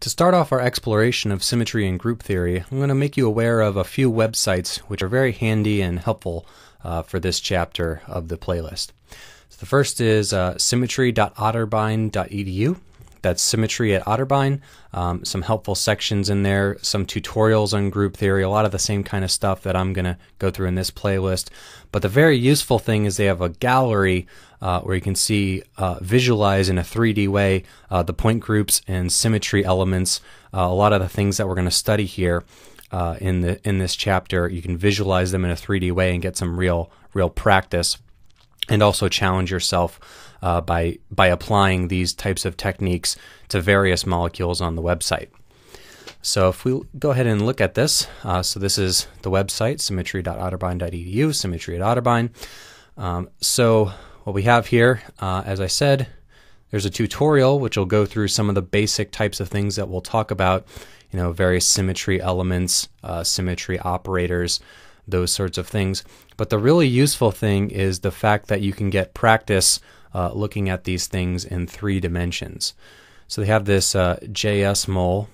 To start off our exploration of symmetry and group theory, I'm going to make you aware of a few websites which are very handy and helpful uh, for this chapter of the playlist. So the first is uh, symmetry.otterbein.edu. That's symmetry at Otterbein. Um, some helpful sections in there, some tutorials on group theory, a lot of the same kind of stuff that I'm going to go through in this playlist. But the very useful thing is they have a gallery uh, where you can see, uh, visualize in a 3D way uh, the point groups and symmetry elements. Uh, a lot of the things that we're going to study here uh, in the in this chapter, you can visualize them in a 3D way and get some real real practice, and also challenge yourself uh, by by applying these types of techniques to various molecules on the website. So if we go ahead and look at this, uh, so this is the website symmetry.otterbein.edu, symmetry at Otterbein. Um, so what we have here, uh, as I said, there's a tutorial which will go through some of the basic types of things that we'll talk about, you know, various symmetry elements, uh, symmetry operators, those sorts of things. But the really useful thing is the fact that you can get practice uh, looking at these things in three dimensions. So they have this uh, JSMOL,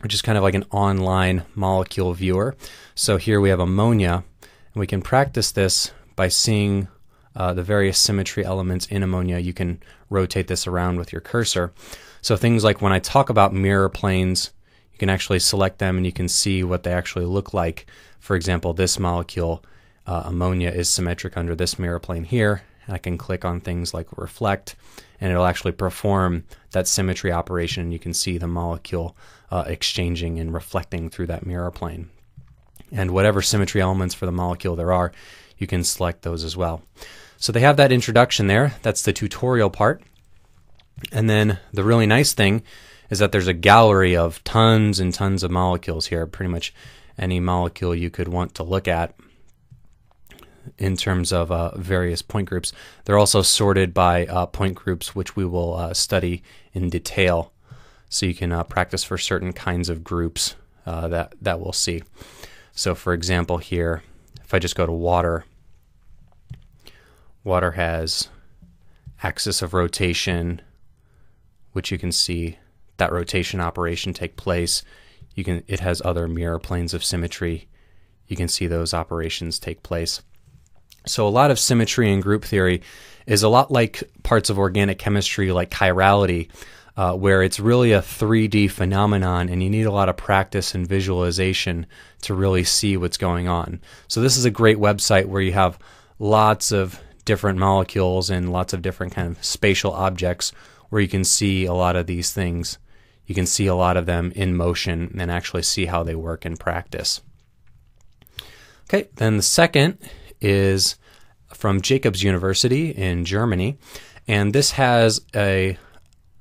which is kind of like an online molecule viewer. So here we have ammonia, and we can practice this by seeing uh, the various symmetry elements in ammonia. You can rotate this around with your cursor. So things like when I talk about mirror planes, can actually select them and you can see what they actually look like. For example, this molecule, uh, ammonia, is symmetric under this mirror plane here, I can click on things like reflect, and it'll actually perform that symmetry operation. You can see the molecule uh, exchanging and reflecting through that mirror plane. And whatever symmetry elements for the molecule there are, you can select those as well. So they have that introduction there. That's the tutorial part. And then the really nice thing is that there's a gallery of tons and tons of molecules here, pretty much any molecule you could want to look at in terms of uh, various point groups. They're also sorted by uh, point groups, which we will uh, study in detail. So you can uh, practice for certain kinds of groups uh, that, that we'll see. So, for example, here, if I just go to water, water has axis of rotation, which you can see that rotation operation take place. You can it has other mirror planes of symmetry. You can see those operations take place. So, a lot of symmetry in group theory is a lot like parts of organic chemistry, like chirality, uh, where it's really a 3D phenomenon and you need a lot of practice and visualization to really see what's going on. So, this is a great website where you have lots of different molecules and lots of different kind of spatial objects where you can see a lot of these things. You can see a lot of them in motion and actually see how they work in practice. Okay, then the second is from Jacobs University in Germany, and this has a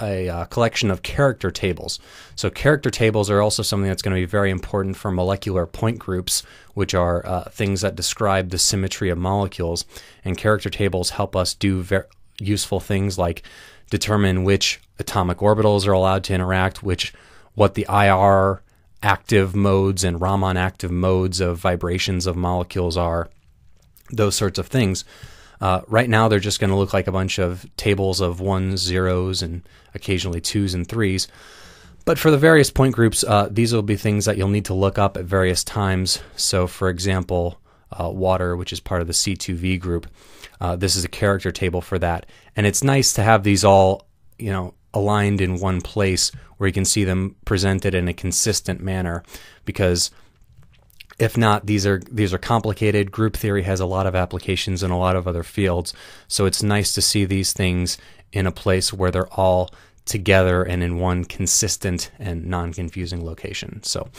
a uh, collection of character tables. So, character tables are also something that's going to be very important for molecular point groups, which are uh, things that describe the symmetry of molecules. And character tables help us do very useful things like determine which atomic orbitals are allowed to interact, which what the IR active modes and Raman active modes of vibrations of molecules are those sorts of things. Uh, right now, they're just going to look like a bunch of tables of ones, zeros, and occasionally twos and threes. But for the various point groups, uh, these will be things that you'll need to look up at various times. So, for example, uh, water, which is part of the C2V group, uh, this is a character table for that. And it's nice to have these all, you know, aligned in one place where you can see them presented in a consistent manner because if not, these are these are complicated. Group theory has a lot of applications in a lot of other fields, so it's nice to see these things in a place where they're all together and in one consistent and non-confusing location. So,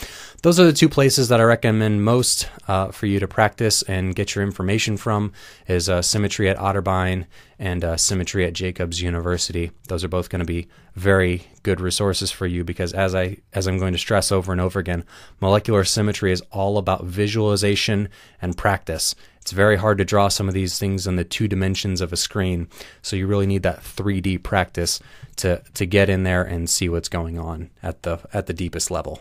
those are the two places that I recommend most uh, for you to practice and get your information from: is uh, Symmetry at Otterbein and uh, Symmetry at Jacobs University. Those are both going to be very good resources for you because, as I as I'm going to stress over and over again, molecular symmetry is all about visualization and practice. It's very hard to draw some of these things in the two dimensions of a screen, so you really need that 3D practice to to get in there and see what's going on at the at the deepest level.